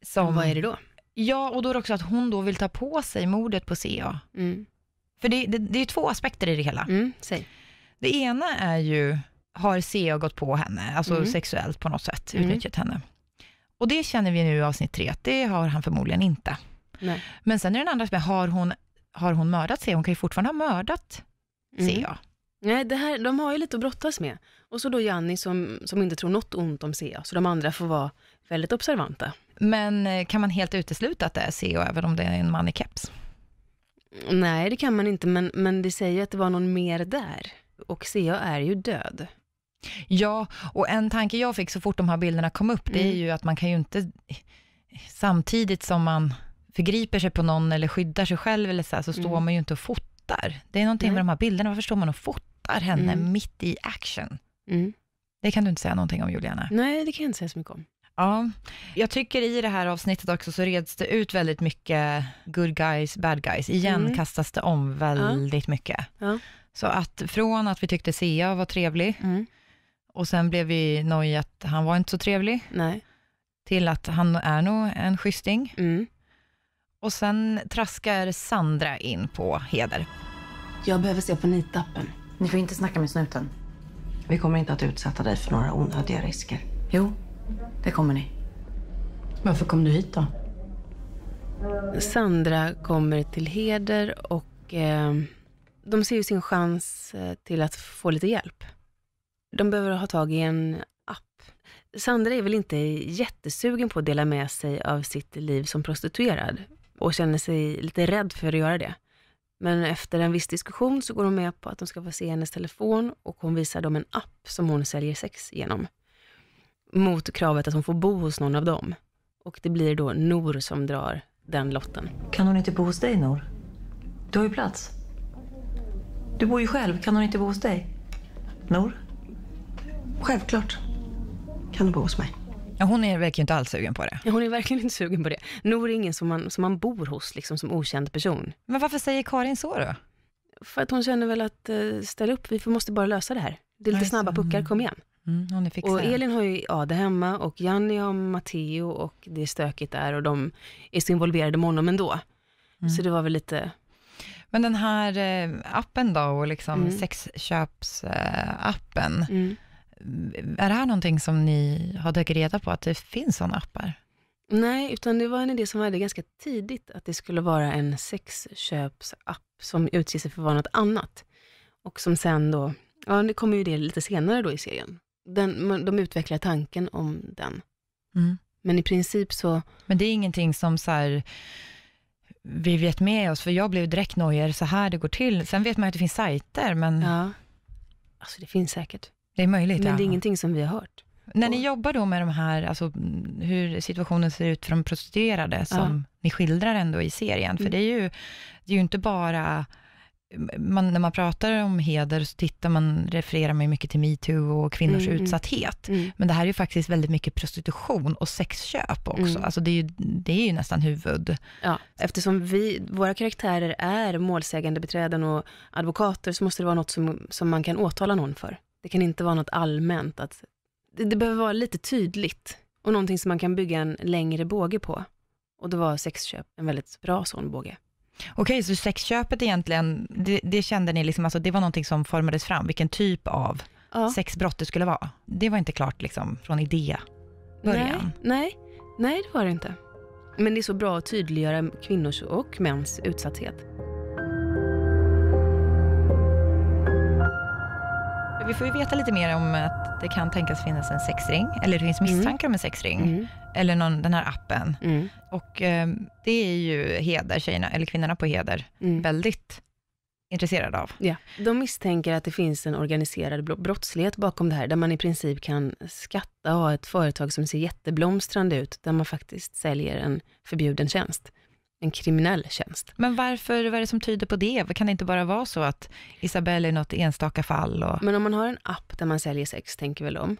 som, Vad är det då? Ja, och då är det också att hon då vill ta på sig mordet på CA. Mm. För det, det, det är ju två aspekter i det hela. Mm, säg. Det ena är ju, har CA gått på henne, alltså Mm. sexuellt på något sätt, Mm. utnyttjat henne. Och det känner vi nu i avsnitt tre, att det har han förmodligen inte. Nej. Men sen är den andra aspekten, har hon, har hon mördat CA? Hon kan ju fortfarande ha mördat Mm. CA. Nej, det här, de har ju lite att brottas med. Och så då Janni som, som inte tror något ont om Sea, så de andra får vara väldigt observanta. Men eh, kan man helt utesluta att det är CA, även om det är en man i keps? Nej, det kan man inte, men, men det säger att det var någon mer där. Och Sea är ju död. Ja, och en tanke jag fick så fort de här bilderna kom upp, det är Mm. ju att man kan ju inte, samtidigt som man förgriper sig på någon eller skyddar sig själv eller så, här, så står Mm. man ju inte och fotar. Det är någonting Nej. med de här bilderna, varför står man och fotar henne Mm. mitt i action? Mm. Det kan du inte säga någonting om Juliana. Nej, det kan jag inte säga så mycket om. Ja, jag tycker i det här avsnittet också så reds det ut väldigt mycket good guys, bad guys. Igen Mm. kastas det om väldigt mycket. Ja. Så att från att vi tyckte Sia var trevlig Mm. och sen blev vi nojiga att han var inte så trevlig, Nej. till att han är nog en schysting. Mm. Och sen traskar Sandra in på heder. Jag behöver se på nitappen. Ni får inte snacka med snuten. Vi kommer inte att utsätta dig för några onödiga risker. Jo, det kommer ni. Varför kom du hit då? Sandra kommer till Heder och eh, de ser ju sin chans eh, till att få lite hjälp. De behöver ha tag i en app. Sandra är väl inte jättesugen på att dela med sig av sitt liv som prostituerad och känner sig lite rädd för att göra det. Men efter en viss diskussion så går hon med på att de ska få se hennes telefon och hon visar dem en app som hon säljer sex genom. Mot kravet att hon får bo hos någon av dem. Och det blir då Nor som drar den lotten. Kan hon inte bo hos dig, Nor? Du har ju plats. Du bor ju själv. Kan hon inte bo hos dig? Nor? Självklart kan du bo hos mig. Ja, hon är, ju inte alls sugen på det. Ja, Hon är verkligen inte sugen på det. Nor är ingen som man, som man bor hos liksom, som okänd person. Men varför säger Karin så då? För att hon känner väl att eh, ställa upp, vi måste bara lösa det här. Det är lite snabba puckar, kom igen. Mm. Och Elin har ju Ada hemma och Janni har Matteo och det är stökigt där och de är så involverade med honom ändå. Mm. Så det var väl lite, Men den här eh, appen då, och liksom Mm. sexköpsappen, mm. Är det här någonting som ni har tagit reda på, att det finns sådana appar? Nej, utan det var en idé som vi hade ganska tidigt, att det skulle vara en sexköpsapp som utger sig för att vara något annat. Och som sen då, ja det kommer ju det lite senare då i serien. Den, de utvecklar tanken om den. Mm. Men i princip så, Men det är ingenting som så här, vi vet med oss, för jag blev direkt nojig, så här det går till. Sen vet man att det finns sajter, men ja, alltså det finns säkert. Det är möjligt. Men det ja. är ingenting som vi har hört. När ni jobbar då med de här, alltså mm, hur situationen ser ut för de prostituerade, som ni skildrar ändå i serien, för Mm. det är ju, det är ju inte bara, man, när man pratar om heder så tittar man, refererar man mycket till metoo och kvinnors Mm, mm. utsatthet. Mm. Men det här är ju faktiskt väldigt mycket prostitution och sexköp också. Mm. Alltså det är, ju, det är ju nästan huvud. Ja, eftersom vi, våra karaktärer är målsägande beträden och advokater så måste det vara något som, som man kan åtala någon för. Det kan inte vara något allmänt. Att, det, det behöver vara lite tydligt och någonting som man kan bygga en längre båge på. Och då var sexköp en väldigt bra sån båge. Okej, så sexköpet egentligen, det, det kände ni liksom, alltså det var någonting som formades fram, vilken typ av Ja. sexbrott det skulle vara. Det var inte klart liksom från idé Nej, början. nej, nej, det var det inte. Men det är så bra att tydliggöra kvinnors och mäns utsatthet. Vi får ju veta lite mer om att det kan tänkas finnas en sexring, eller det finns misstankar om en sexring, Mm. eller någon, den här appen. Mm. Och eh, det är ju Heder, tjejerna, eller kvinnorna på Heder, Mm. väldigt intresserade av. Ja, de misstänker att det finns en organiserad bro- brottslighet bakom det här, där man i princip kan skatta och ha ett företag som ser jätteblomstrande ut, där man faktiskt säljer en förbjuden tjänst. En kriminell tjänst. Men varför, vad är det som tyder på det? Kan det inte bara vara så att Isabelle är något enstaka fall? Och... Men om man har en app där man säljer sex, tänker väl om,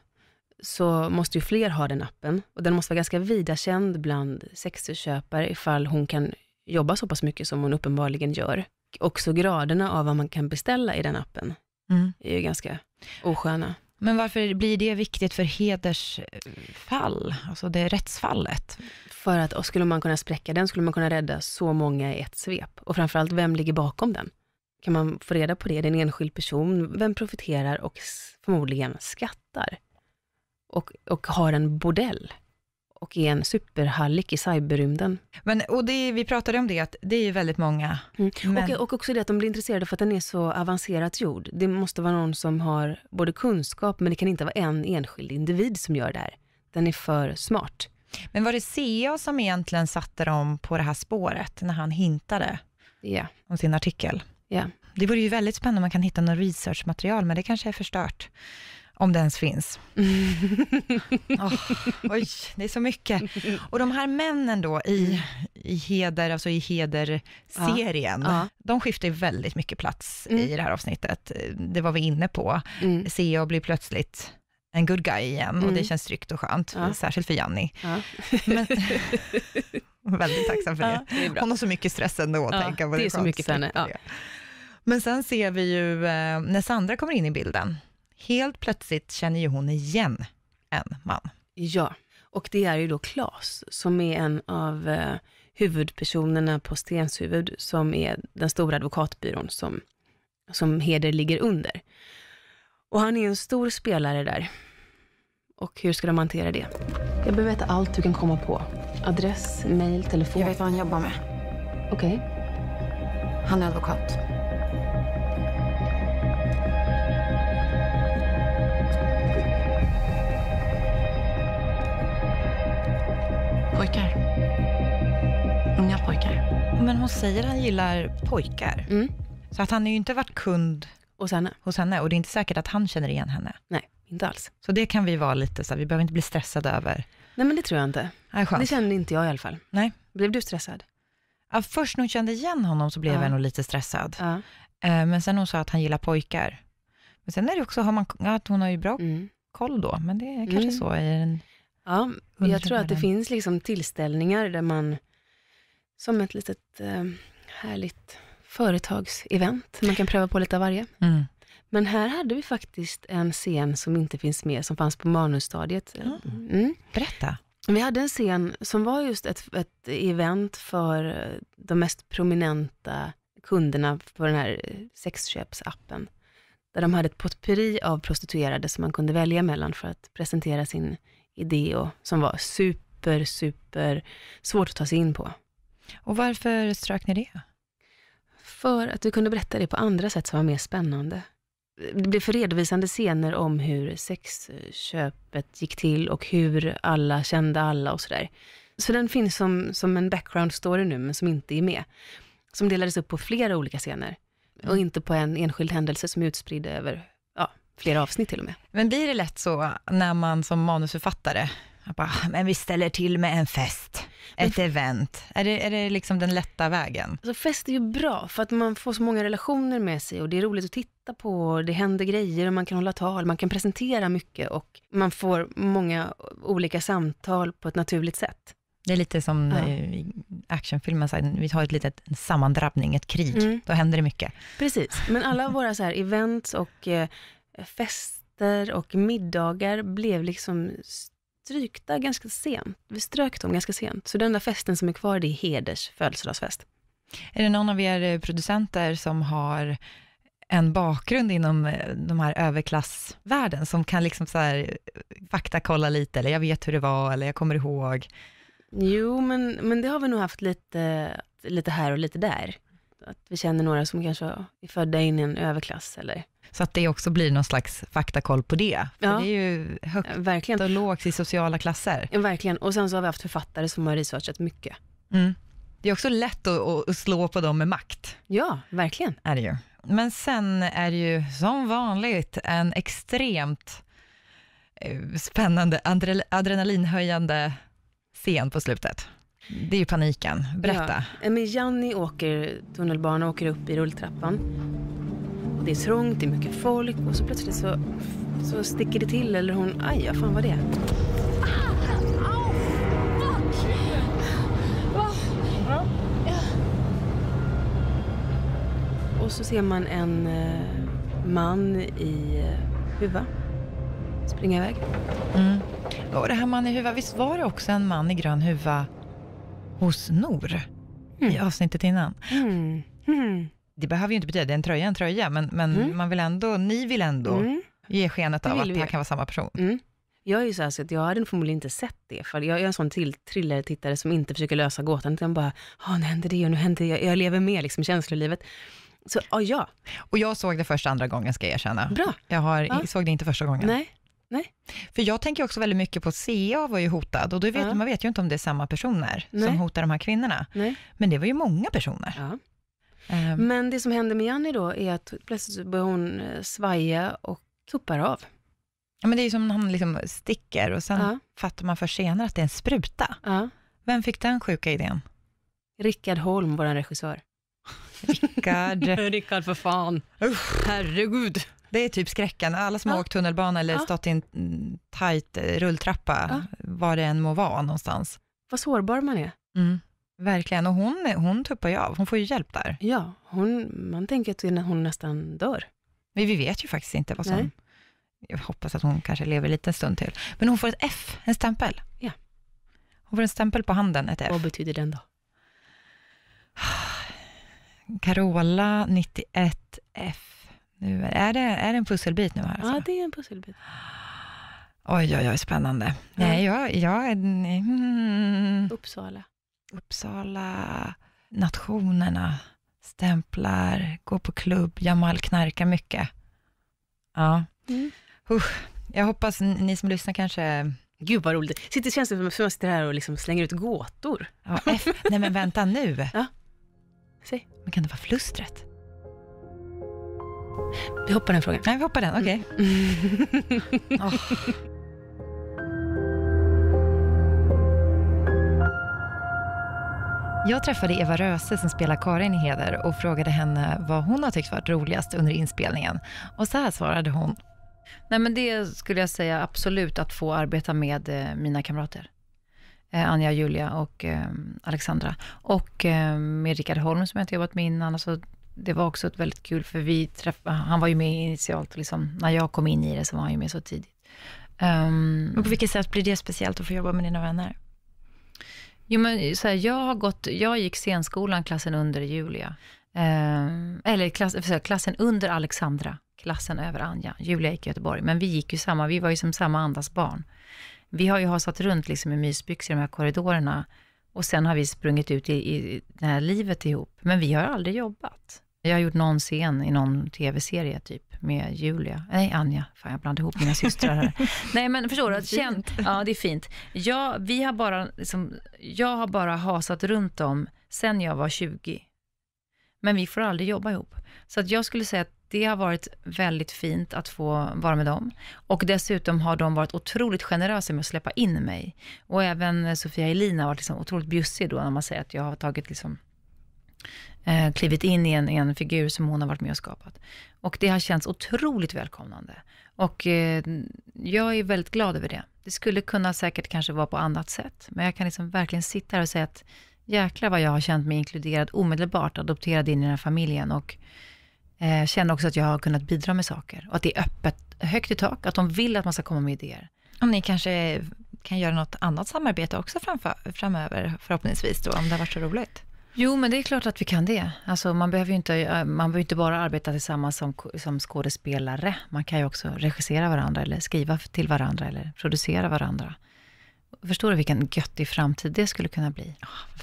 så måste ju fler ha den appen. Och den måste vara ganska vida känd bland sexköpare ifall hon kan jobba så pass mycket som hon uppenbarligen gör. Också graderna av vad man kan beställa i den appen Mm. är ju ganska osköna. Men varför blir det viktigt för hedersfall, alltså det rättsfallet? För att skulle man kunna spräcka den skulle man kunna rädda så många i ett svep. Och framförallt, vem ligger bakom den? Kan man få reda på det? Det är en enskild person. Vem profiterar och förmodligen skattar? Och, och har en bordell? Och är en superhallik i cyberrymden. Men, och det, vi pratade om det, att det är väldigt många. Men, Och, och också det att de blir intresserade för att den är så avancerat gjord. Det måste vara någon som har både kunskap, men det kan inte vara en enskild individ som gör det här. Den är för smart. men var det CA som egentligen satte dem på det här spåret, när han hintade Ja. om sin artikel? Ja. Det vore ju väldigt spännande om man kan hitta något researchmaterial, men det kanske är förstört Om det ens finns. Åh, oj, det är så mycket. Och de här männen då i, i heder, alltså i heder-serien, Ja, ja. de skiftar ju väldigt mycket plats Mm. i det här avsnittet. Det var vi inne på. Mm. Sia blir plötsligt en good guy igen och Mm. det känns tryggt och skönt, Ja. särskilt för Janni. Ja. Men, väldigt tacksam för det. det. Hon har så mycket stress ändå Ja, tänka på. det är så mycket för henne, det. Men sen ser vi ju eh, när Sandra kommer in i bilden, helt plötsligt känner ju hon igen en man. Ja, och det är ju då Klas som är en av eh, huvudpersonerna på Stenshuvud, som är den stora advokatbyrån som, som Heder ligger under. Och han är en stor spelare där. Och hur ska de hantera det? Jag behöver veta allt du kan komma på. Adress, mail, telefon. Jag vet vad han jobbar med. Okej. Han är advokat. Pojkar. Unga pojkar. Men hon säger att han gillar pojkar. Mm. Så att han har ju inte varit kund Och sen? hos henne och det är inte säkert att han känner igen henne. Nej, inte alls. Så det kan vi vara lite så här, vi behöver inte bli stressade över. Nej, men det tror jag inte. Nej, skönt. Det kände inte jag i alla fall. Nej. Blev du stressad? Ja, först när hon kände igen honom så blev Ja. jag nog lite stressad. Ja. Eh, Men sen hon sa att han gillar pojkar. Men sen är det också, har man, ja, att hon har ju bra Mm. koll då, men det är kanske Mm. så i en Ja, jag tror att det finns liksom tillställningar där man, som ett litet eh, härligt företagsevent, man kan pröva på lite av varje. Mm. Men här hade vi faktiskt en scen som inte finns med, som fanns på manusstadiet. Mm. Berätta. Vi hade en scen som var just ett, ett event för de mest prominenta kunderna på den här sexköpsappen. Där de hade ett potpurri av prostituerade som man kunde välja mellan för att presentera sin idé och som var super, super svårt att ta sig in på. Och varför strök ni det? För att du kunde berätta det på andra sätt som var mer spännande. Det blev för redovisande scener om hur sexköpet gick till och hur alla kände alla och sådär. Så den finns som, som en background story nu, men som inte är med. Som delades upp på flera olika scener. Och inte på en enskild händelse som är utspridd över flera avsnitt till och med. Men blir det lätt så när man som manusförfattare, bara, men vi ställer till med en fest, ett event. Är det, är det liksom den lätta vägen? Alltså fest är ju bra, för att man får så många relationer med sig och det är roligt att titta på, det händer grejer och man kan hålla tal, man kan presentera mycket och man får många olika samtal på ett naturligt sätt. Det är lite som Ja. eh, i actionfilmen, så här, vi har ett litet sammandrabbning, ett krig, Mm. då händer det mycket. Precis, men alla våra så här events och eh, fester och middagar blev liksom strykta ganska sent. Vi strök dem ganska sent, så den enda festen som är kvar det är Heders födelsedagsfest. Är det någon av er eh, producenter som har en bakgrund inom eh, de här överklassvärlden, som kan liksom så här eh, faktakolla lite, eller jag vet hur det var, eller jag kommer ihåg. Jo, men, men det har vi nog haft lite, lite här och lite där. Att vi känner några som kanske är födda in i en överklass eller... Så att det också blir någon slags faktakoll på det. För Ja. det är ju högt verkligen. och lågt i sociala klasser. Ja, verkligen. Och sen så har vi haft författare som har researchat mycket. Mm. Det är också lätt att, att slå på dem med makt. Ja, verkligen. Är det ju. Men sen är det ju som vanligt en extremt eh, spännande, adre- adrenalinhöjande scen på slutet. Det är ju paniken. Berätta. Ja. Men Janni åker tunnelbana, åker upp i rulltrappan. Det är trångt, det är mycket folk och så plötsligt så, så sticker det till eller hon, aj, vad fan var det? Och så ser man en eh, man i eh, huva springa iväg. Mm. Och det här man i huva, visst var det också en man i grön huva hos Nor i avsnittet innan? Mm. Mm. Det behöver ju inte betyda, det är en tröja en tröja, men, men Mm. man vill ändå, ni vill ändå Mm. ge skenet av att det här kan vara samma person. Mm. Jag är ju så här så att jag hade förmodligen inte sett det, för jag är en sån till thriller-tittare som inte försöker lösa gåtan, utan bara, ja nu händer det och nu händer det, jag, jag lever med liksom känslolivet. Så ja, ja. Och jag såg det första andra gången, ska jag erkänna. Bra. Jag har, Ja. såg det inte första gången. Nej, nej. För jag tänker också väldigt mycket på CA var ju hotad och då vet, Ja. man vet ju inte om det är samma personer Nej. som hotar de här kvinnorna. Nej. Men det var ju många personer. Ja. Ehm, Men det som händer med Janni då är att plötsligt börjar hon eh, svaja och tuppar av. Ja, men det är ju som när han liksom sticker och sen Ja. fattar man för senare att det är en spruta. Ja. Vem fick den sjuka idén? Rickard Holm, vår regissör. Rickard. Rickard för fan. Herregud. Det är typ skräcken. Alla som har Ja. åkt tunnelbana eller Ja. stått i en mm, tajt eh, rulltrappa, Ja. var det än må vara någonstans. Vad sårbar man är. Mm. Verkligen, och hon, hon tuppar ju av. Hon får ju hjälp där. Ja, hon, man tänker att hon nästan dör. Men vi vet ju faktiskt inte vad som... Nej. Jag hoppas att hon kanske lever en liten stund till. Men hon får ett F, en stämpel. Ja. Hon får en stämpel på handen, ett F. Vad betyder den då? Carola 91F. Nu är, är, det, är det en pusselbit nu här? Alltså? Ja, det är en pusselbit. Oj, oj, oj, spännande. Nej, jag, jag är... Mm, Uppsala. Uppsala, nationerna, stämplar, gå på klubb, Jamal knarkar mycket. Ja. Mm. Usch, jag hoppas ni som lyssnar kanske... Gud vad roligt. Sitter, känns det som att jag sitter här och liksom slänger ut gåtor. Ja, nej men vänta nu. Ja. Säg. Men kan det vara flustret? Vi hoppar den frågan. Nej, vi hoppar den. Okej. Åh. Jag träffade Eva Röse som spelar Karin i Heder och frågade henne vad hon har tyckt varit roligast under inspelningen. Och så här svarade hon. Nej, men det skulle jag säga absolut, att få arbeta med eh, mina kamrater. Eh, Anja, Julia och eh, Alexandra. Och eh, med Rickard Holm som jag inte jobbat med innan. Alltså, det var också ett väldigt kul, för vi träffade, han var ju med initialt, liksom, när jag kom in i det så var han ju med så tidigt. Ehm, Men på vilket sätt blir det speciellt att få jobba med dina vänner? Jo, men så här, jag, har gått, jag gick scenskolan, klassen under Julia. Ehm, eller klass, här, klassen under Alexandra, klassen över Anja. Julia gick i Göteborg, men vi gick ju samma, vi var ju som samma andas barn. Vi har ju hasat runt liksom i mysbyxor i de här korridorerna och sen har vi sprungit ut i, i det här livet ihop. Men vi har aldrig jobbat. Jag har gjort någon scen i någon tv-serie typ med Julia, nej Anja, fan jag blandade ihop mina systrar här. nej men förstår du, känn, ja det är fint. Jag, vi har bara, liksom, jag har bara hasat runt dem sen jag var 20. Men vi får aldrig jobba ihop. Så att jag skulle säga att det har varit väldigt fint att få vara med dem. Och dessutom har de varit otroligt generösa med att släppa in mig. Och även Sofia Elina har varit liksom otroligt bjussig då när man säger att jag har tagit liksom, eh, klivit in i en, en figur som hon har varit med och skapat. Och det har känts otroligt välkomnande. Och eh, jag är väldigt glad över det. Det skulle kunna säkert kanske vara på annat sätt, men jag kan liksom verkligen sitta här och säga att jäklar vad jag har känt mig inkluderad omedelbart, adopterad in i den här familjen och eh, känner också att jag har kunnat bidra med saker. Och att det är öppet, högt i tak, att de vill att man ska komma med idéer. Om ni kanske kan göra något annat samarbete också framför, framöver, förhoppningsvis då, om det har varit så roligt. Jo, men det är klart att vi kan det. Alltså, man behöver ju inte, man behöver inte bara arbeta tillsammans som, som skådespelare. Man kan ju också regissera varandra, eller skriva till varandra, eller producera varandra. Förstår du vilken göttig framtid det skulle kunna bli?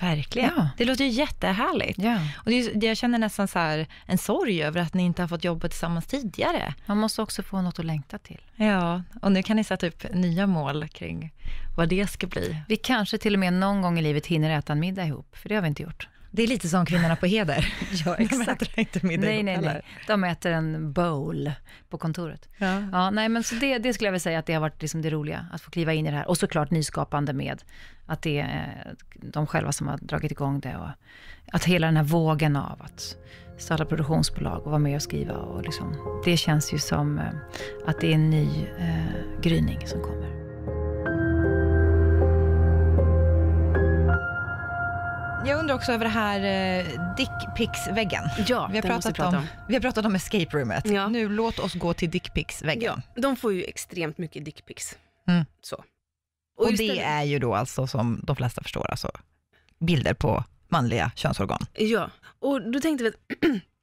Verkligen. Ja. Det låter ju jättehärligt. Ja. Och det är, det- jag känner nästan så här en sorg över att ni inte har fått jobba tillsammans tidigare. Man måste också få något att längta till. Ja, och nu kan ni sätta upp nya mål kring vad det ska bli. Vi kanske till och med någon gång i livet hinner äta en middag ihop, för det har vi inte gjort. Det är lite som kvinnorna på heder. Ja, De äter inte middag nej, nej, nej. De äter en bowl på kontoret. Ja. Ja, nej, men så det, det skulle jag vilja säga att det har varit liksom det roliga, att få kliva in i det här. Och såklart nyskapande med att det är eh, de själva som har dragit igång det. Och att hela den här vågen av att starta produktionsbolag och vara med och skriva. Och liksom, det känns ju som eh, att det är en ny eh, gryning som kommer. Jag undrar också över det här eh, dickpics-väggen. Ja, vi har, pratat om, om. vi har pratat om escape roomet. Ja. Nu låt oss gå till dickpics-väggen. Ja, de får ju extremt mycket dickpics. Mm. Så. Och, just det är ju då alltså, som de flesta förstår, alltså bilder på manliga könsorgan. Ja, och då tänkte vi att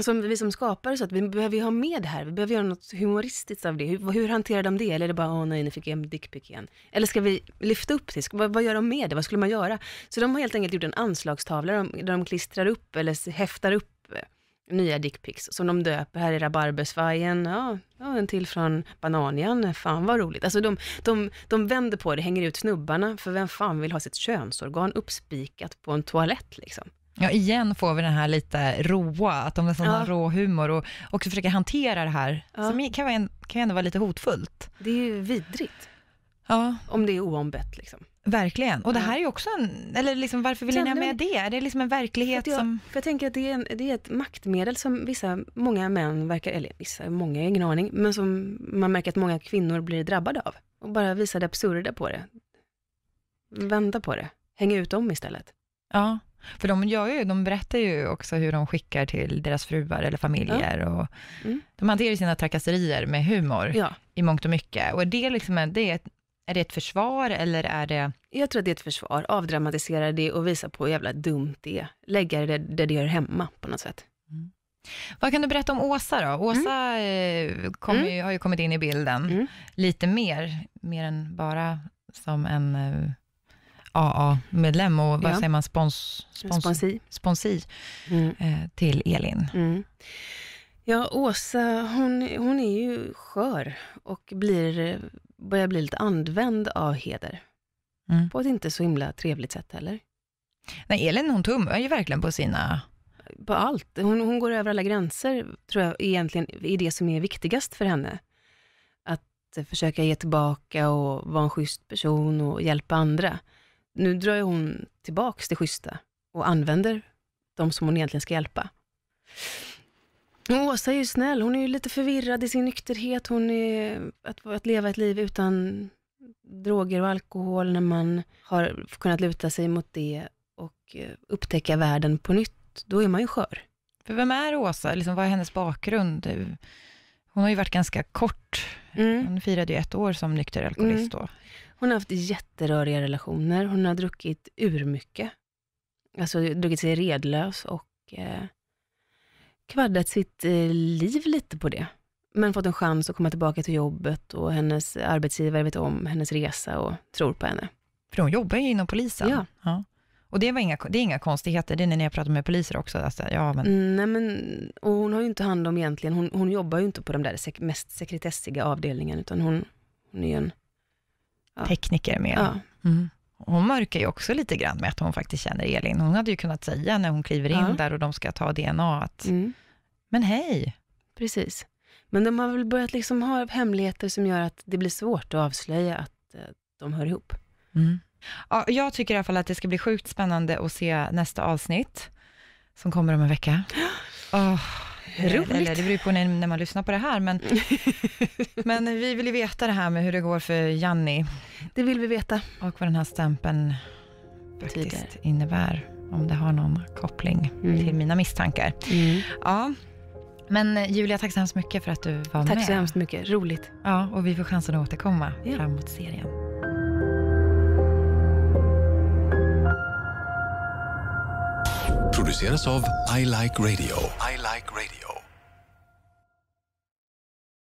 som vi som skapare, så att vi behöver ju ha med det här. Vi behöver göra något humoristiskt av det. Hur, hur hanterar de det? Eller är det bara, åh nej, nu fick jag en dickpic igen. Eller ska vi lyfta upp det? Ska, vad, vad gör de med det? Vad skulle man göra? Så de har helt enkelt gjort en anslagstavla där de, där de klistrar upp eller häftar upp eh, nya dickpics som de döper. Här är rabarbersvajen, ja, ja, en till från Bananian, fan vad roligt. Alltså de, de, de vänder på det, hänger ut snubbarna, för vem fan vill ha sitt könsorgan uppspikat på en toalett liksom? Ja, igen får vi den här lite råa, att de nästan Ja. har rå humor och också försöker hantera det här, Ja. som kan, en, kan ju ändå vara lite hotfullt. Det är ju vidrigt. Ja. Om det är oombett liksom. Verkligen. Och det Ja. här är ju också en, eller liksom varför vill ni ha med det? Är det liksom en verklighet jag, som... för jag tänker att det är, en, det är ett maktmedel som vissa, många män verkar, eller vissa, många, har ingen aning, men som man märker att många kvinnor blir drabbade av. Och bara visa det absurda på det. Vända på det. Hänga ut dem istället. Ja, för de, gör ju, de berättar ju också hur de skickar till deras fruar eller familjer. Och Mm. De hanterar sina trakasserier med humor Ja, i mångt och mycket. Och är det, liksom en, det är, ett, är det ett försvar eller är det... jag tror att det är ett försvar. Avdramatisera det och visa på hur jävla dumt det är. Lägga det där det gör hemma på något sätt. Vad kan du berätta om Åsa då? Åsa eh, kom Mm. ju, har ju kommit in i bilden Mm. lite mer, mer än bara som en eh, AA-medlem och vad Ja. säger man, spons, spons, Sponsi. sponsi Mm. eh, till Elin. Mm. Ja, Åsa, hon, hon är ju skör och blir, börjar bli lite använd av Heder. Mm. På ett inte så himla trevligt sätt heller. Nej, Elin hon tummar ju verkligen på sina... På allt. Hon, hon går över alla gränser, tror jag egentligen är det som är viktigast för henne. Att försöka ge tillbaka och vara en schysst person och hjälpa andra. Nu drar ju hon tillbaks det schyssta och använder de som hon egentligen ska hjälpa. Och Åsa är ju snäll, hon är ju lite förvirrad i sin nykterhet. Hon är, att, att leva ett liv utan droger och alkohol när man har kunnat luta sig mot det och eh, upptäcka världen på nytt, då är man ju skör. För vem är Åsa? Liksom, vad är hennes bakgrund? Hon har ju varit ganska kort. Mm. Hon firade ju ett år som nykter alkoholist då. Hon har haft jätteröriga relationer, hon har druckit urmycket. Alltså druckit sig redlös och eh, kvaddat sitt eh, liv lite på det. Men fått en chans att komma tillbaka till jobbet och hennes arbetsgivare vet om hennes resa och tror på henne. För hon jobbar ju inom polisen. Ja. Och det, var inga, det är inga konstigheter, det är när jag pratar med poliser också. Alltså, ja, men, Mm, nej men, och hon har ju inte hand om egentligen, hon, hon jobbar ju inte på de där sek- mest sekretessiga avdelningen, utan hon, hon är ju en... ja. Tekniker mer. Ja. Mm. Hon mörkar ju också lite grann med att hon faktiskt känner Elin. Hon hade ju kunnat säga när hon kliver in Ja. där och de ska ta DNA att, Mm. men hej, Precis. Men de har väl börjat liksom ha hemligheter som gör att det blir svårt att avslöja att eh, de hör ihop. Mm. Ja, jag tycker i alla fall att det ska bli sjukt spännande att se nästa avsnitt, som kommer om en vecka. Oh, Roligt. Eller, det beror på när, när man lyssnar på det här, men, men vi vill ju veta det här med hur det går för Janni Det vill vi veta. och vad den här stämpeln faktiskt Betyder. innebär, om det har någon koppling Mm. till mina misstankar. Ja, men eh, Julia, tack så hemskt mycket för att du var Tack med. så hemskt mycket. Roligt. Ja, och vi får chansen att återkomma Ja. framåt serien. Produceras av I Like Radio. I like radio.